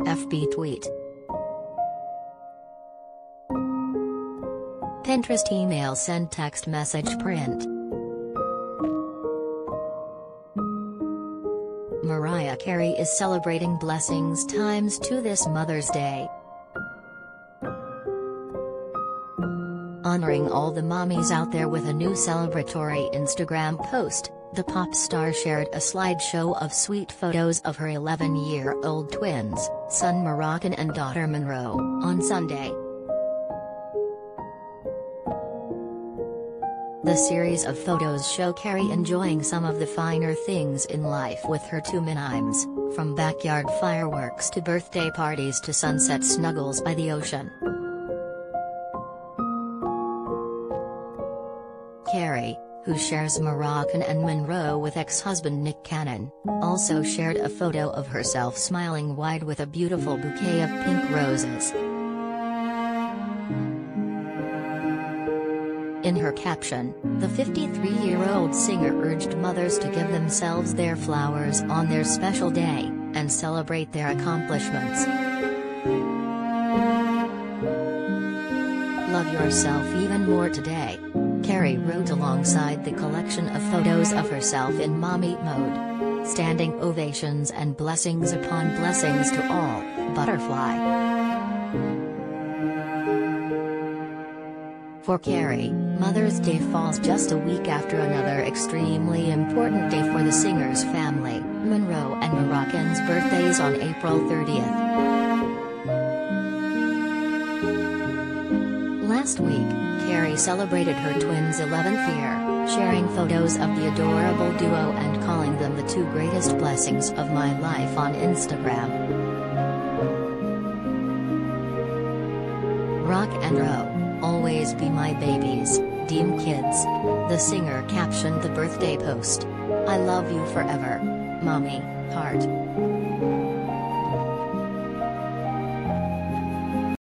FB tweet. Pinterest email send text message print. Mariah Carey is celebrating blessings times 2 this Mother's Day. Honoring all the mommies out there with a new celebratory Instagram post, the pop star shared a slideshow of sweet photos of her 11-year-old twins, son Moroccan and daughter Monroe, on Sunday. The series of photos show Carey enjoying some of the finer things in life with her two minimes, from backyard fireworks to birthday parties to sunset snuggles by the ocean. Carey, who shares Moroccan and Monroe with ex-husband Nick Cannon, also shared a photo of herself smiling wide with a beautiful bouquet of pink roses. In her caption, the 53-year-old singer urged mothers to give themselves their flowers on their special day, and celebrate their accomplishments. Love yourself even more today. Carey wrote alongside the collection of photos of herself in mommy mode. Standing ovations and blessings upon blessings to all, butterfly. For Carey, Mother's Day falls just a week after another extremely important day for the singer's family, Monroe and Moroccan's birthdays on April 30th. Last week, Carey celebrated her twins' 11th year, sharing photos of the adorable duo and calling them the two greatest blessings of my life on Instagram. Roc and Roe, always be my babies, Deem Kids. The singer captioned the birthday post. I love you forever. Mommy, heart.